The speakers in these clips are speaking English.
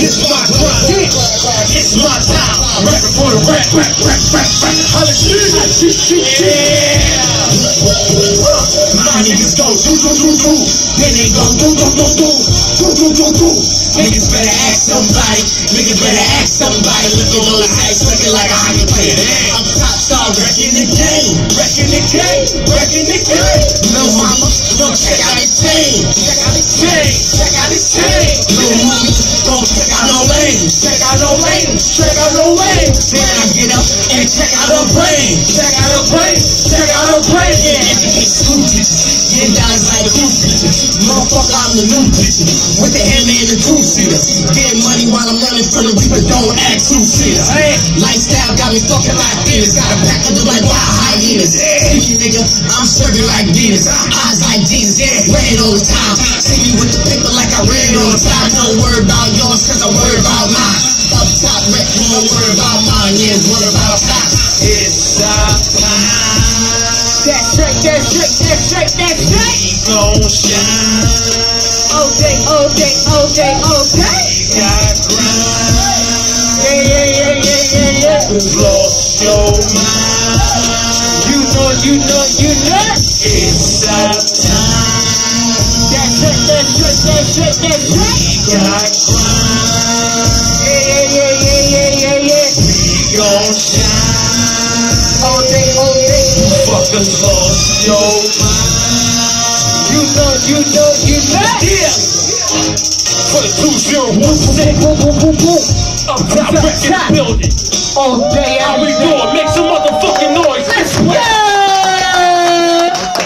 It's my grind. It's my time. I'm rapping for the rap, rap, rap, rap, rap. Holla shit, shit, shit, shit. My niggas go do, do, do, do. Then they go do, do, do, do. Do, do, do, do. Niggas better ask somebody. Niggas better ask somebody. Looking on the ice, looking like a hockey player. I'm top star, wrecking the game. Wrecking the game. Wrecking the game. Little mama, don't check out out her brain. Check out her brain. Check out her brain. Yeah, exclusive. Get down like two Motherfucker, I'm the new bitch. With the hammer and the two seater. Getting money while I'm running from the reaper. Don't ask two seater. Lifestyle got me fucking like this. Got a pack of them like wild hyenas. Freaky nigga, I'm serving like Venus. Eyes like Jesus. Yeah, red all the time. See me with the paper like I read all the time. Don't worry about yours, cause I worry about mine. Rep, don't worry about mine. Yeah, worry about top. It's our time. That's straight, that's straight, that's straight, that's straight. We gon' shine. All day, all day, all day, all day. Got grind. Yeah, yeah, yeah, yeah, yeah, yeah. Lost your mind. You know, you know, you know. It's our time. That's straight, that's straight, that's straight, that's straight. Got grind. Fuckers lost your mind. You know, you know, you know. Yeah. For the 2016 Boom, boom, boom, boom. up top record building. All day, How we doing? Make some motherfucking noise. Let's!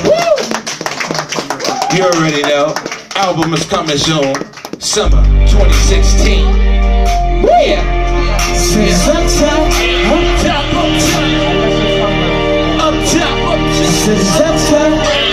Woo! You already know. Album is coming soon. Summer 2016. Up top,